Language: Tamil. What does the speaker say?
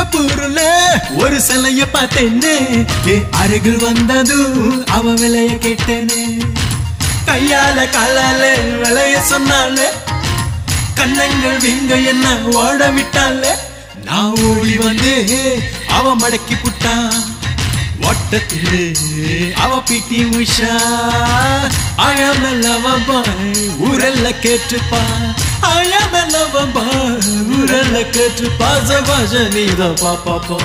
சிங்கப்பூர்ல ஒரு சிலைய பார்த்தேன்னு அருகில் வந்ததும் அவ விலைய கேட்டேன்னு கையால காலால விளைய சொன்னாலே கண்ணங்கள் விங்க என்ன ஓட விட்டால. நான் ஓடி வந்து அவ மடக்கி புட்டான் ஓட்டத்திலே அவ பிடி உஷா. ஆயாம லவபாய் ஊரல்ல கேட்டுப்பா. ஆயாம ಮೆಲಕಟ್ ಪಾಜ ಭಜ ನಿದ ಪಾಪ ಪಾ